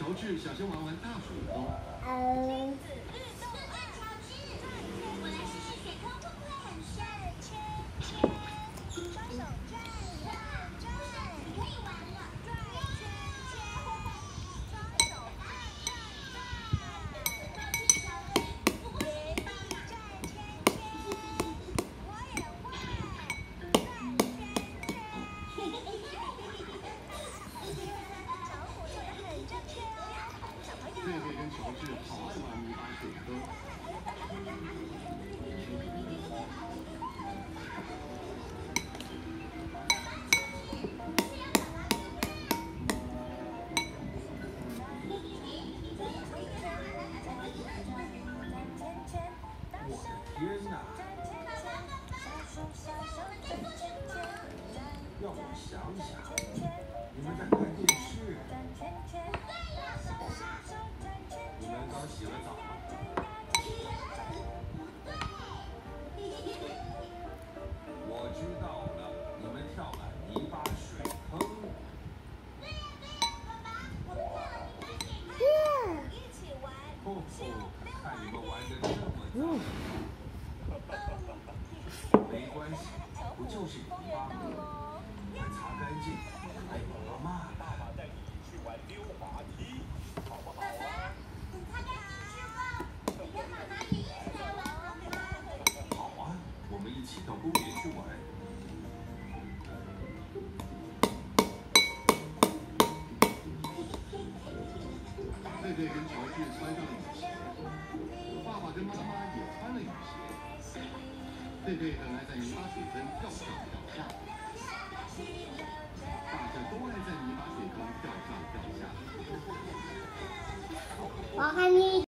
乔治想先玩玩大水坑。嗯，我的天哪！让我想想，没关系，不就是泥巴吗？快擦干净，哎，妈妈，爸爸带你去玩溜滑梯，好不好啊？好啊，我们一起到公园去玩。贝贝跟乔治穿上了雨鞋，爸爸跟妈妈也穿了雨鞋。贝贝很爱在泥巴水中跳上跳下，大家都爱在泥巴水中跳上跳下。我看你。